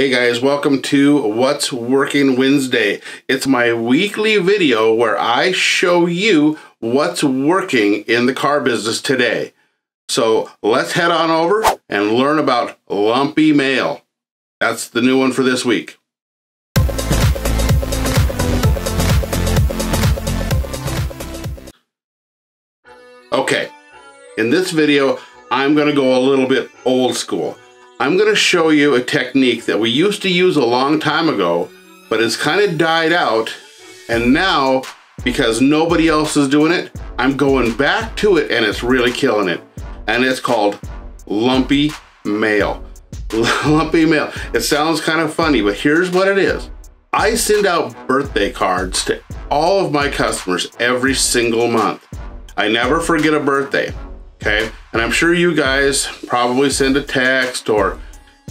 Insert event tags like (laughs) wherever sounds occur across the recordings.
Hey guys, welcome to What's Working Wednesday. It's my weekly video where I show you what's working in the car business today. So let's head on over and learn about lumpy mail. That's the new one for this week. Okay, in this video, I'm gonna go a little bit old school. I'm gonna show you a technique that we used to use a long time ago, but it's kind of died out. And now, because nobody else is doing it, I'm going back to it and it's really killing it. And it's called lumpy mail. (laughs) lumpy mail. It sounds kind of funny, but here's what it is. I send out birthday cards to all of my customers every single month. I never forget a birthday okay? And I'm sure you guys probably send a text or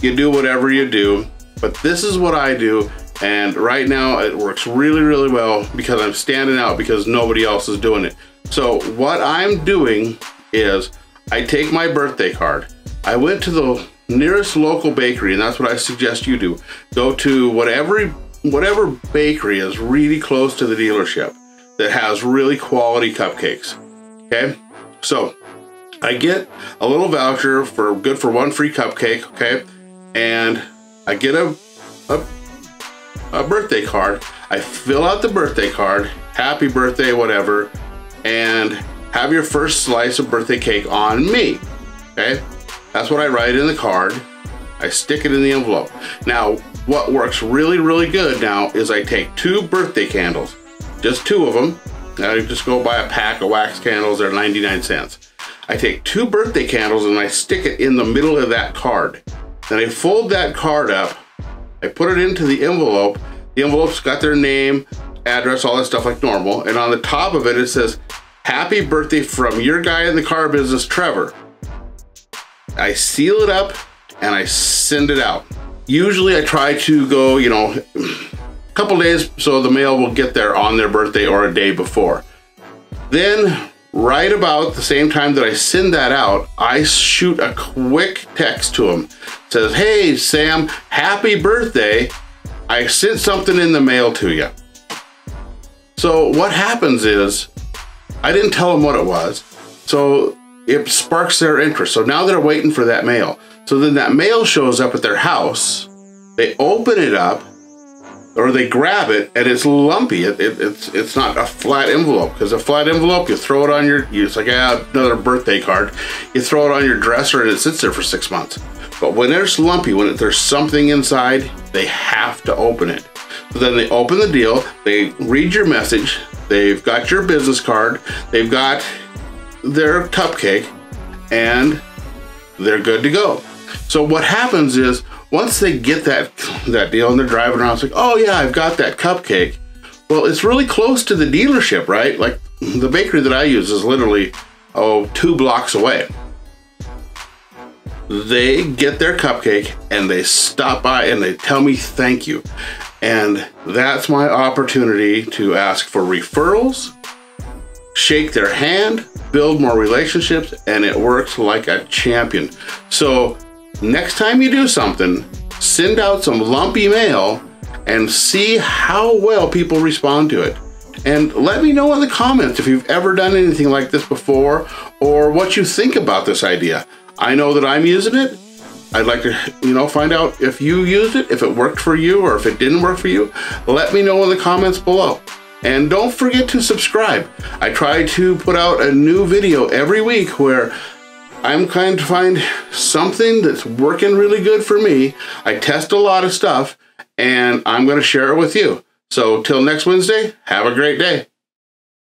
you do whatever you do, but this is what I do. And right now it works really, really well because I'm standing out because nobody else is doing it. So what I'm doing is I take my birthday card. I went to the nearest local bakery and that's what I suggest you do. Go to whatever, whatever bakery is really close to the dealership that has really quality cupcakes, okay? So I get a little voucher for good for one free cupcake, okay? And I get a, a, a birthday card. I fill out the birthday card, happy birthday, whatever, and have your first slice of birthday cake on me, okay? That's what I write in the card. I stick it in the envelope. Now, what works really, really good now is I take two birthday candles, just two of them. I just go buy a pack of wax candles, they're 99 cents. I take two birthday candles and I stick it in the middle of that card. Then I fold that card up, I put it into the envelope. The envelope's got their name, address, all that stuff like normal. And on the top of it, it says, happy birthday from your guy in the car business, Trevor. I seal it up and I send it out. Usually I try to go, you know, a (clears throat) couple days so the mail will get there on their birthday or a day before. Then right about the same time that I send that out, I shoot a quick text to him. It says, hey, Sam, happy birthday. I sent something in the mail to you. So what happens is, I didn't tell him what it was. So it sparks their interest. So now they're waiting for that mail. So then that mail shows up at their house. They open it up or they grab it and it's lumpy. It, it, it's it's not a flat envelope because a flat envelope you throw it on your it's like ah, another birthday card. You throw it on your dresser and it sits there for six months. But when it's lumpy, when there's something inside, they have to open it. So then they open the deal, they read your message, they've got your business card, they've got their cupcake, and they're good to go. So what happens is once they get that that deal and they're driving around, it's like, oh yeah, I've got that cupcake. Well, it's really close to the dealership, right? Like the bakery that I use is literally oh two blocks away. They get their cupcake and they stop by and they tell me thank you. And that's my opportunity to ask for referrals, shake their hand, build more relationships, and it works like a champion. So next time you do something, send out some lumpy mail and see how well people respond to it. And let me know in the comments if you've ever done anything like this before or what you think about this idea. I know that I'm using it. I'd like to, you know, find out if you used it, if it worked for you or if it didn't work for you. Let me know in the comments below. And don't forget to subscribe. I try to put out a new video every week where I'm trying to find something that's working really good for me. I test a lot of stuff and I'm going to share it with you. So till next Wednesday, have a great day.